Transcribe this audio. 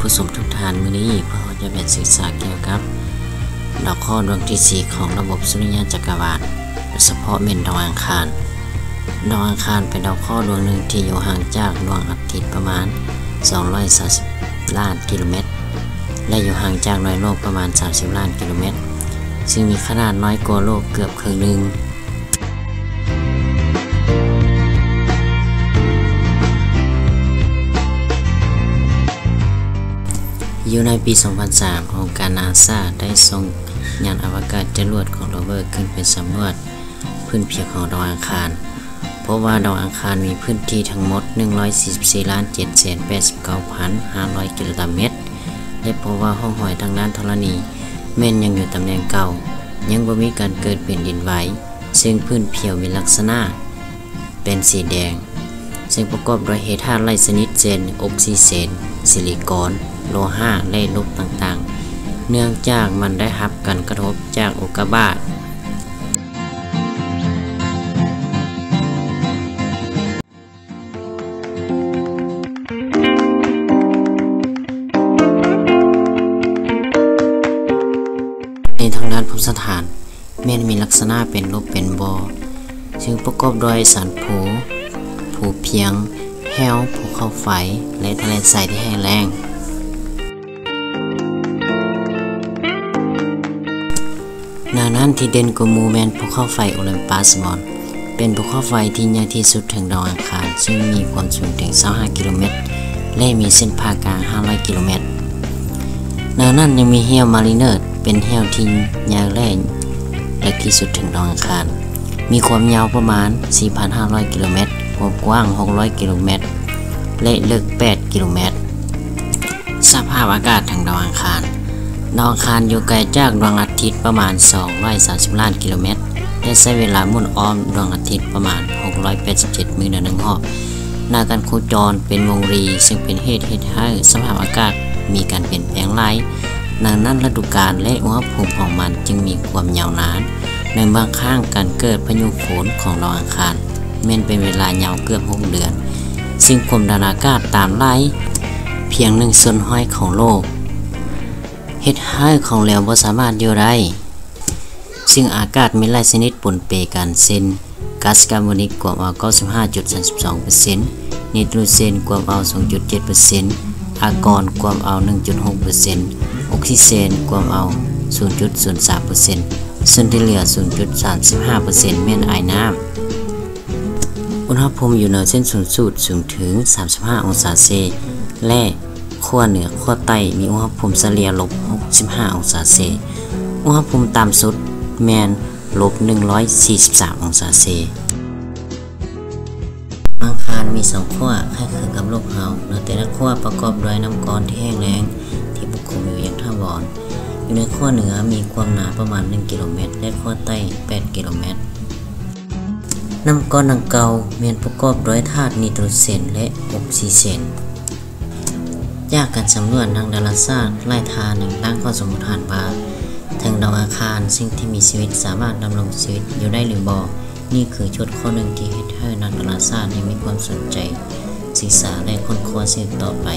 ผู้ชมทุกท่านมื้อนี้พวกเราจะเป็นศึกษาเกี่ยวกับดาวเคราะห์ดวงที่ 4 ของระบบสุริยะจักรวาลโดยเฉพาะเม็นดาวอังคาร ดาวอังคารเป็นดาวเคราะห์ดวงหนึ่งที่อยู่ห่างจากดวงอาทิตย์ประมาณ 230 ล้านกิโลเมตร และอยู่ห่างจากหน่วยโลกประมาณ 30 ล้านกิโลเมตร ซึ่งมีขนาดน้อยกว่าโลกเกือบครึ่งหนึ่ง อยู่ในปี 2003 องค์การนาซาได้ส่งยานอวกาศจรวดของโรเวอร์ขึ้นไปสำรวจพื้นผิวของดาวอังคาร เพราะว่าดาวอังคารมีพื้นที่ทั้งหมด 144ล้าน789,500กิโลเมตร และเพราะว่าห้องหอยทางด้านธรณีแม่นยังอยู่ตำแหน่งเก่า ยังบ่มีการเกิดเปลี่ยนดินไหวซึ่งพื้นผิวมีลักษณะ เป็นสีแดง ซึ่งประกอบด้วยเฮธาตุไลชนิดเจนออกซิเจนซิลิคอนโลหะและลบต่างๆ เนื่องจากมันได้รับการกระทบจากอุกกาบาตในทางด้านภูมิสถานเม่นมีลักษณะเป็นรูปเป็นบอซึ่งประกอบด้วยสันผู ผูเพียง แห้วภูเขาไฟ และทะเลทรายที่แห้งแล้งนานั้นที่เด่นกว่ามูแมนภูเขาไฟโอลิมปัสมอน เป็นภูเขาไฟที่ใหญ่ที่สุดถึงดาวอังคาร ซึ่งมีความสูงถึง 25 กิโลเมตร และมีเส้นผ่ากลาง 500 กิโลเมตรนานั้นยังมีเฮียวมารีเนอร์เป็นเฮียวที่ยาวแล่เล็กที่สุดถึงดาวอังคาร มีความยาวประมาณ 4,500 กิโลเมตร ความกว้าง 600 กิโลเมตร และลึก 8 กิโลเมตร สภาพอากาศทางดาวอังคาร ดาวอังคารอยู่ไกลจากดวงอาทิตย์ประมาณ 230 ล้านกิโลเมตร และใช้เวลาหมุนอ้อมดวงอาทิตย์ประมาณ 687 มื้อเดือนหนึ่งรอบนาการโคจรเป็นวงรี ซึ่งเป็นเหตุให้สภาพอากาศมีการเปลี่ยนแปลงหลายดังนั้นฤดูกาลและอุณหภูมิของมันจึงมีความยาวนาน ในบางครั้งการเกิดพายุฝนของดาวอังคาร ม่นเป็นเวลายาวเกือบ 6 เดือน ซึ่งความดันากาศตามไล่เพียงหนึ่งส่วนห้อยของโลกเฮ็ดให้ของเหลวบ่สามารถอยู่ได้ซึ่งอากาศมีหลายชนิดปนเปกันเช่นก๊าซคาร์บอนิกกวมเอา 95.32%นิโตรเจนกวมเอา 2.7%อากอนกวมเอา 1.6%ออกซิเจนกวมเอา 0.03%ส่วนที่เหลือ 0.35%แม่นไอน้ำ อุณหภูมิอยู่เหนือเส้นศูนย์สูตรสูงถึง 35 องศาเซและขั้วเหนือขั้วใต้มีอุณหภูมิเฉลี่ยลบ 65 องศาเซอุณหภูมิต่ำสุดแมนลบ 143 องศาเซอังคารมีสองขั้วคล้ายคลึงกับโลกเฮาแต่ละขั้วประกอบด้วยน้ำก้อนที่แห้งแล้งที่ปกคลุมอยู่อย่างถาวรอยู่ในขั้วเหนือมีความหนาประมาณ 1 กิโลเมตร และขั้วใต้ 8 กิโลเมตร น้ำก้อนดังเก่าเมียนประกอบด้วยธาตุนิโตรเจนและออกซิเจนจากการสำรวจทางดาราศาสตร์ไล่ทาหนึ่งตั้งข้อสมมติฐานว่าทางดาวอังคารสิ่งที่มีชีวิตสามารถดำรงชีวิตอยู่ได้หรือบ่นี่คือชุดข้อหนึ่งที่ให้นักดาราศาสตร์ยังมีความสนใจ ศึกษาและค้นคว้าสืบต่อไป